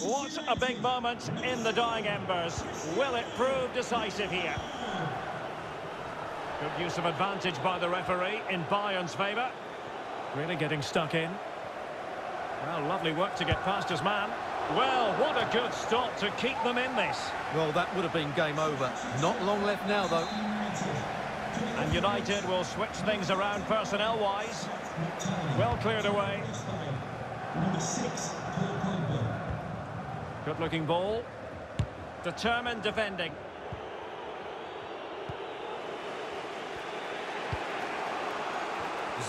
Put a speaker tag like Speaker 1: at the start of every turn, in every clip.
Speaker 1: What a big moment in the dying embers. Will it prove decisive here? Good use of advantage by the referee in Bayern's favour. Really getting stuck in. Well, lovely work to get past his man. Well, what a good stop to keep them in this.
Speaker 2: Well, that would have been game over. Not long left now, though.
Speaker 1: And United will switch things around personnel-wise. Well cleared away. Good-looking ball. Determined defending.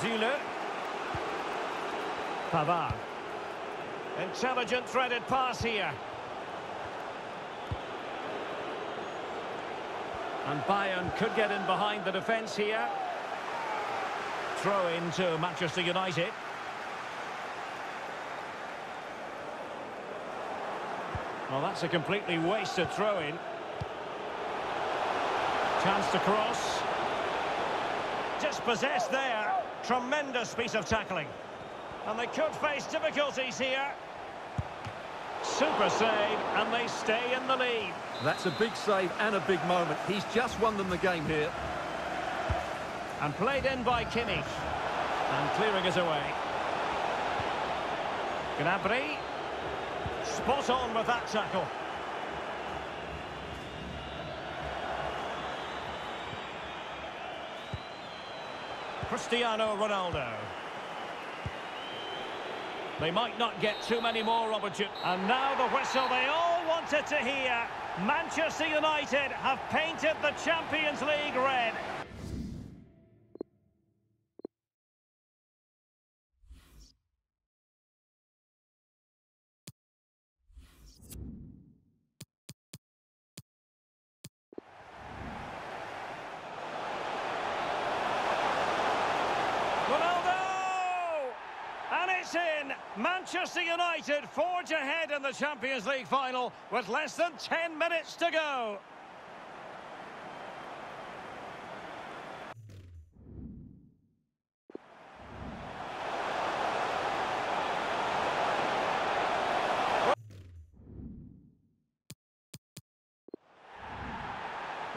Speaker 1: Süle. Pavard. Intelligent threaded pass here. And Bayern could get in behind the defence here. Throw into Manchester United. Well, that's a completely wasted throw-in. Chance to cross. Just Dispossessed there. Tremendous piece of tackling. And they could face difficulties here. Super save, and they stay in the lead.
Speaker 2: That's a big save and a big moment. He's just won them the game here.
Speaker 1: And played in by Kimmich. And clearing it away. Gnabry. Spot on with that tackle. Cristiano Ronaldo. They might not get too many more opportunities. And now the whistle they all wanted to hear. Manchester United have painted the Champions League red. Ronaldo! And in. Manchester United forge ahead in the Champions League final with less than 10 minutes to go.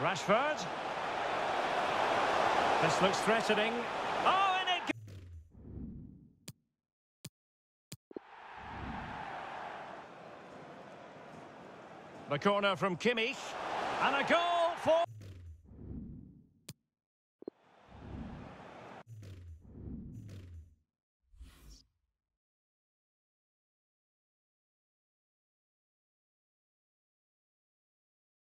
Speaker 1: Rashford. This looks threatening. Oh, and it... The corner from Kimmich. And a goal for...